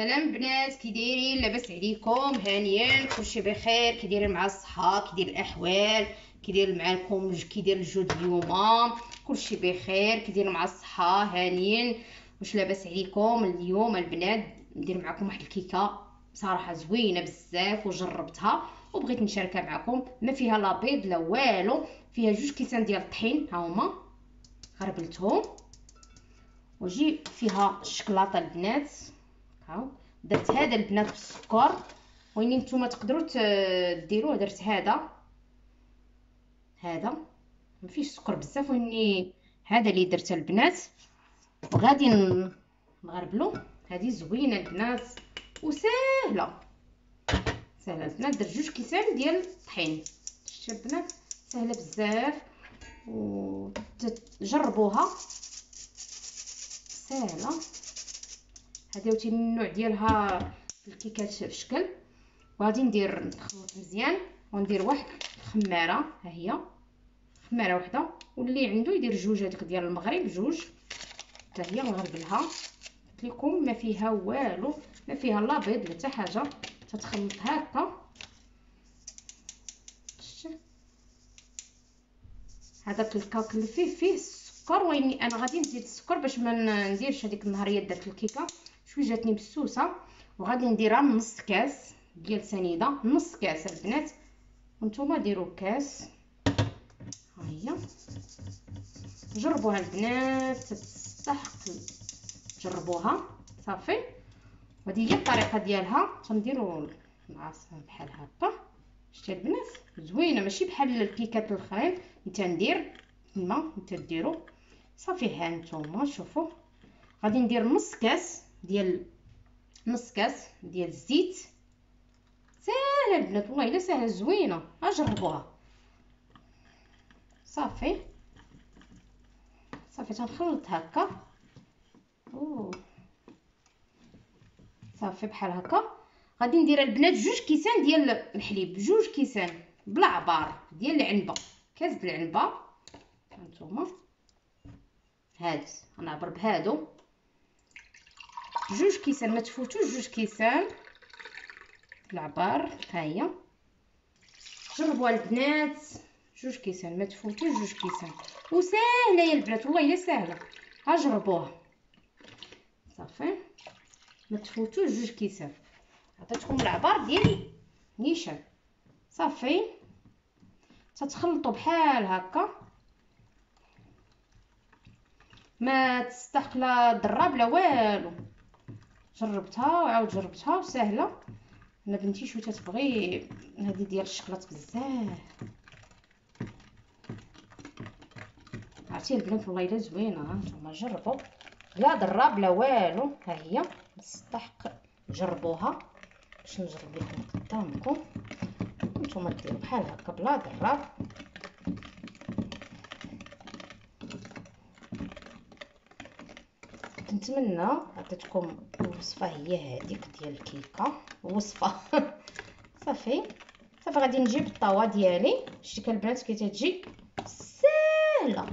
سلام بنات كي دايرين لاباس عليكم؟ هانيا كلشي بخير. كي دايرين مع الصحة كي داير الأحوال كي داير معاكم كي داير الجو د اليوم. كلشي بخير. كي مع الصحة هانيا واش لاباس عليكم اليوم البنات؟ ندير معكم واحد الكيكة بصراحة زوينة بزاف وجربتها. وبغيت نشاركها معكم. ما فيها لا بيض لا والو. فيها جوج كيسان ديال الطحين ها هما. غربلتهم. وجي فيها الشكلاطه البنات. هاو. درت هذا البنات بالسكر. وين نتوما تقدروا ديروه. درت هذا. هذا. ما فيش سكر بزاف. واني هذا اللي درته البنات. وغادي نغربلو. هذه زوينة البنات. وسهلة. سهلة. البنات درت جوج كيسان ديال الطحين شتي البنات؟ سهلة بزاف. وجربوها سهلة. هذا وتي النوع ديالها في الكيكات في شكل وغادي ندير نخلط مزيان. وندير واحد الخمارة. ها هي. خمارة وحدة. واللي عنده يدير جوج. هذيك ديال المغرب. جوج. حتى هي نغربلها قلت لكم ما فيها والو. ما فيها لا بيض لا حتى حاجة. تتخلط هكا. هذاك الكاك اللي فيه فيه السكر ويني أنا غادي نزيد السكر باش ما نديرش هذيك النهاريه درت الكيكة. شوية جاتني بسوسه وغادي نديرها نص كاس ديال سنيدة. نص كاس البنات. وأنتم ديروا كاس. ها هي. جربوها البنات. تستحق جربوها صافي. وهذه هي الطريقة ديالها. تنديروا العصا بحال هكا. شتي البنات زوينة ماشي بحال الكيكات الأخرين. انت ندير تما انت ديروا صافي ها نتوما شوفوا غادي ندير نص كاس ديال نص كاس ديال الزيت. ساهلة البنات والله إلا ساهلة زوينة. ها جربوها صافي. صافي تنخلط هكا. أوه. صافي بحال هكا. غادي ندير البنات جوج كيسان ديال الحليب جوج كيسان بلا عبار ديال العنبة كاس د العنبة. هانتوما هاد غنعبر بهادو. جوج كيسان ما تفوتوش جوج كيسان. العبار ها هي. جربوا البنات. جوج كيسان ما تفوتوش جوج كيسان. وسهله يا البنات والله إلا سهله ها جربوها صافي. ما تفوتوش جوج كيسان. عطيتكم العبار ديالي نيشان. صافي. تتخلطوا بحال هكا. ما تستحق لا ضراب لا والو. جربتها وعاود جربتها وسهلة. أنا بنتي شو تتبغي؟ هذه ديال الشكلاط بزاف. عرفتي البنات والله إلا زوينة ها نتوما جربوا. لا ضراب لا والو. ها هي. تستحق جربوها باش نجرب لكم قدامكم. نتوما ديروا بحال هكا بلا ضراب كنتمنى عطيتكم الوصفة هي هذيك ديال الكيكة. وصفة. صافي. صافي غادي نجيب الطاوة ديالي. شتي البنات كي تجي ساهله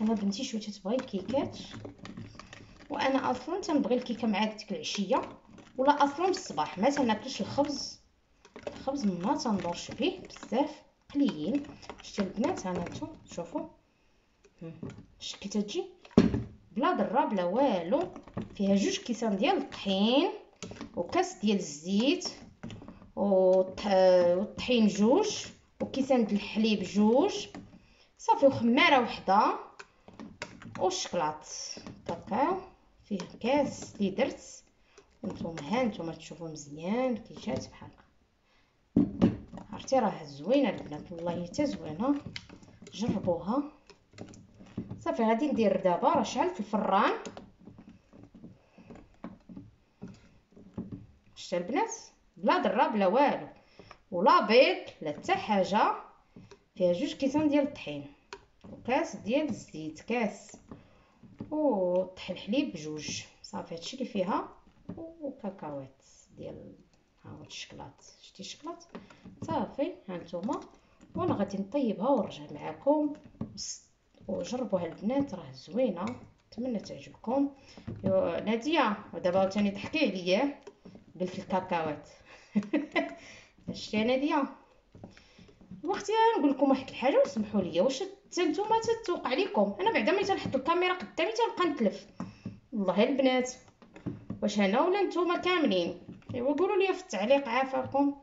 أنا بنتي شوية تتبغي الكيكات؟ وأنا أصلا تنبغي الكيكة مع ديك العشية ولا أصلا في الصباح ما تناكلش الخبز. الخبز ما تندورش به بزاف قليل. شتي البنات ها نتوما شوفوا. شتي كي تجي؟ بلا ضرة بلا والو. فيها جوج كيسان ديال الطحين وكاس ديال الزيت والط- والطحين جوج وكيسان د الحليب جوج. صافي وخمارة وحدة. والشكلاط كاكاو فيه كاس اللي درت. وأنتم ها نتوما تشوفوا مزيان كي جات بحال هكا. عرفتي راه زوينة البنات والله حتى زوينة. جربوها. صافي غادي ندير دابا راه شعلت الفران. شتا البنات بلا ضرة بلا والو. ولا بيض لا حتى حاجة. فيها جوج كيسان ديال الطحين. وكاس ديال الزيت كاس. وطحن الحليب بجوج. صافي هادشي اللي فيها. وكاكاوات ديال ها هو الشكلاط شتي الشكلاط صافي هانتوما وأنا غادي نطيبها ونرجع معكم وجربوها البنات راه زوينة. نتمنى تعجبكم. نادية ودابا عاوتاني ضحكي عليا قلت الكاكاوات شتي نادية. وقتي نقول لكم واحد الحاجة وسمحوا لي واش نتوما تتوقع لكم أنا بعدا ملي تنحط الكاميرا قدامي تنبقى نتلف والله البنات واش أنا ولا نتوما كاملين؟ أيوا قولوا لي في التعليق عافاكم.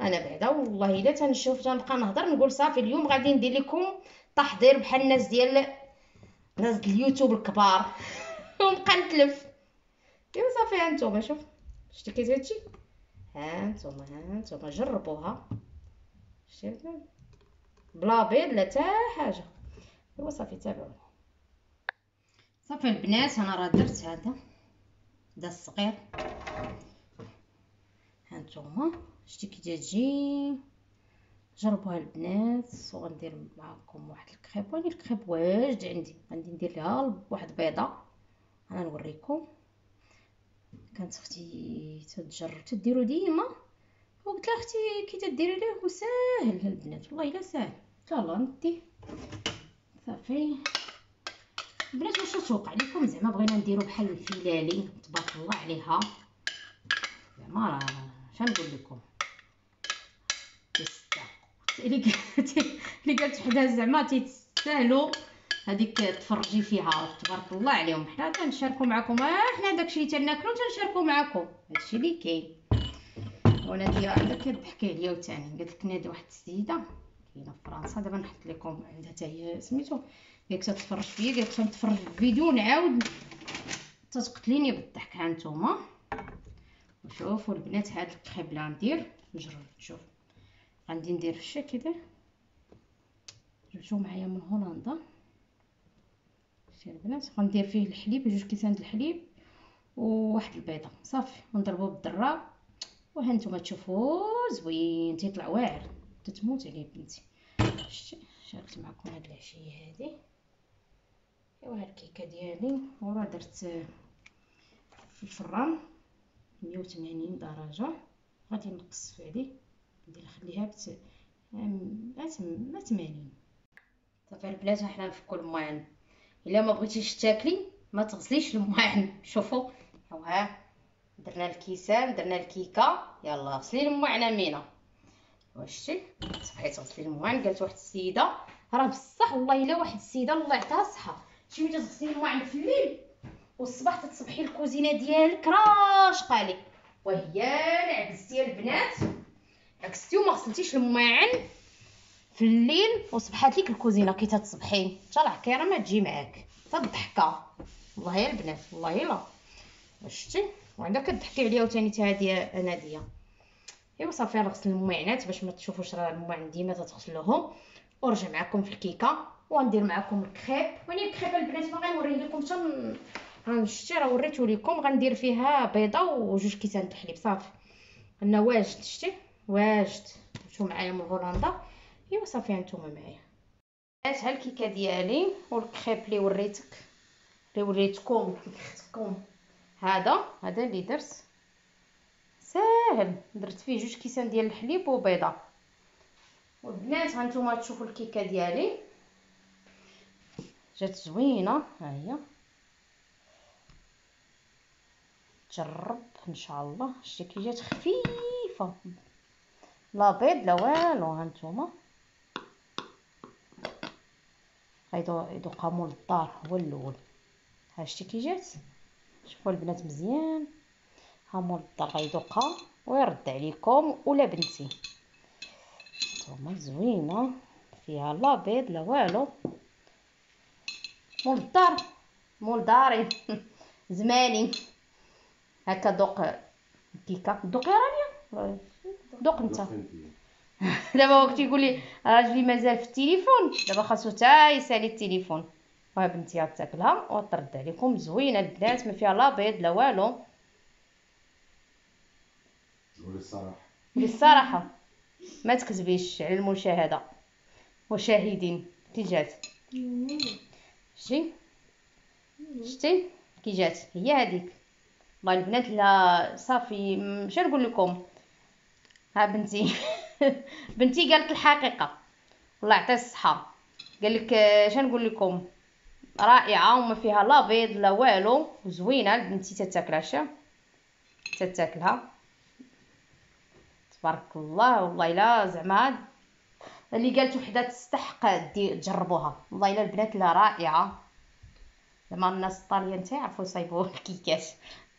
أنا بعدا والله إلا تنشوف تنبقى نهضر نقول صافي اليوم غادي ندير لكم تحضير بحال الناس ديال ناس اليوتيوب الكبار. ونبقى نتلف. أيوا صافي ها نتوما شوف. شتي كيف هادشي ها نتوما ها نتوما جربوها. شتي؟ بلا بيض لا حتى حاجة. ايوا صافي تابعوني صافي البنات أنا راه درت هذا دا الصغير. هانتوما شتي كي تجي جربوها البنات وغندير معكم واحد الكريب. وهذه الكريب واجد عندي غادي ندير لها واحد بيضة. أنا نوريكم. كانت أختي تتجرب تديرو ديما. وقلت لها أختي كي تديري ليه؟ وساهل البنات والله إلا ساهل. ندي صافي. البنات واش توقع لكم زعما بغينا نديرو بحال الفلالي تبارك الله عليها. زعما راه شنقول لكم؟ اللي قالت اللي حدا زعما تيتساهلوا. هذيك تفرجي فيها تبارك الله عليهم. حنا تنشاركوا معكم آه حنا داكشي تناكلو تنشاركوا معكم هادشي اللي كاين. وناديه عندها كتضحكي عليا وثاني قالت لك نادي واحد السيدة. كاينة في فرنسا. دابا نحط لكم عندها حتى هي سميتو قالت تتفرج فيا قالت نتفرج في الفيديو نعاود تتقتليني بالضحك ها نتوما. وشوفوا البنات هاد القبلة ندير. نجرب نشوف. غادي ندير الشا كده جبتو معايا من هولندا. شتي البنات غندير فيه الحليب جوج كيسان الحليب وواحد البيضة. صافي ونضربو بالضراب وها نتوما تشوفوا زوين تيطلع واعر. تتموت عليه بنتي. شتي شاركت معكم هاد العشية هادي. ايوا هاد الكيكة ديالي. وراه درت في الفران 180 درجة. غادي نقص فيه ندير نخليها بت ما تمانين صافي البنات حنا نفكو الماعن إلا ما بغيتيش تاكلي ما تغسليش الماعن شوفوا. ها درنا الكيسان درنا الكيكة. يلا غسلي الماعن أمينة. واش شتي صبحي تغسلي الماعن قالت واحد السيدة. راه بصح والله إلا واحد السيدة الله يعطيها الصحة. شي تغسلي الماعن في الليل والصباح تتصبحي الكوزينة ديالك راشقه لك. وهي العبز البنات. عكستي وما غسلتيش الماعن في الليل وصبحات لك الكوزينة. كي تتصبحي حتى العكيره ما تجي معاك. حتى الضحكه والله يا البنات والله لا. شتي وعندها كتضحكي عليا وثاني حتى هادي ناديه ايوا صافي نغسل الماعنات باش ما تشوفوش راه الماعن ديما تتغسلوهم ورجع معكم في الكيكه وندير معكم الكريب وني الكريب البنات؟ ما غنوري لكم حتى شتي راه وريتو لكم. غندير فيها بيضة وجوج كيسان الحليب صافي. أنا واجد شتي واجد. جبتو معايا من هولندا. ايوا صافي هانتوما معايا. ها الكيكة ديالي والكريب اللي وريتك اللي وريتكم اختكم هذا هذا اللي درت. ساهل. درت فيه جوج كيسان ديال الحليب وبيضة. والبنات هانتوما تشوفوا الكيكة ديالي. جات زوينة. ها هي. جرب إن شاء الله. شتي كي جات خفيفة. لا بيض لا والو هانتوما غيدو يدوقها مول الدار هو الأول ها شتي كي جات. شوفوا البنات مزيان. ها الدار غيدوقها ويرد عليكم ولا بنتي. هانتوما زوينة فيها لا بيض لا والو. مول الدار مول داري زماني. هكا دوق كيكه دوقي رانيا؟ دوق انت دابا وقت يقول لي راجلي مازال في التليفون. دابا خاصو حتى يسالي التليفون. ها بنتي غتاكلها وترد عليكم. زوينة البنات ما فيها لا بيض لا والو. قولي الصراحه بالصراحة ما تكذبيش على المشاهدة. مشاهدين كي جات. شتي؟ شتي؟ كي جات. هي هذيك والله البنات لا صافي. مش نقول لكم؟ ها بنتي. بنتي قالت الحقيقة. الله يعطيها الصحة. قال لك اش نقول لكم؟ رائعة وما فيها لا بيض لا والو. زوينه بنتي تتاكلها شا تتاكلها. تبارك الله والله الا زعما اللي قالت وحدة تستحق تجربوها. والله الا البنات لا رائعة. زعما الناس الطاليان تعرفوا يصايبوا الكيكات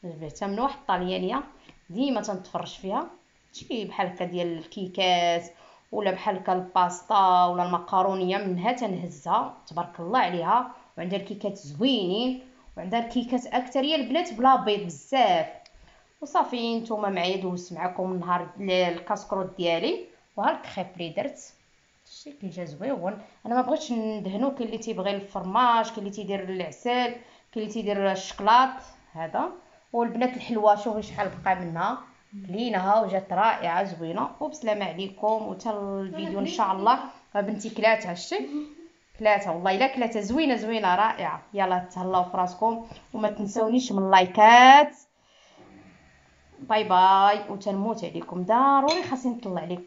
جبتها من واحد الطاليانية ديما تنتفرج فيها. شي بحال هكا ديال الكيكات ولا بحال هكا الباستا ولا المقارونيه منها تنهزها. تبارك الله عليها. وعندها الكيكات زوينين. وعندها الكيكات أكثرية البنات بلا بيض بزاف. وصافي نتوما معايا دوزت معكم النهار الكاسكروت ديالي. وها الكريب اللي درت كي جا زويون. أنا ما بغيتش ندهنو كاين اللي تيبغي الفرماج كاين اللي تيدير العسل كاين اللي تيدير الشكلاط هذا. والبنات الحلوة شوفي شحال بقى منها. كلينها وجات رائعة زوينة. وبسلامه عليكم. وتا الفيديو إن شاء الله. بنتي كلاتها شتي كلاتها والله. إلا كلاتها زوينة زوينة رائعة. يلا تهلاو فراسكم. وما تنسونيش من اللايكات bye bye وتنموت عليكم ضروري خاصني نطلع عليكم.